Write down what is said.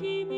keep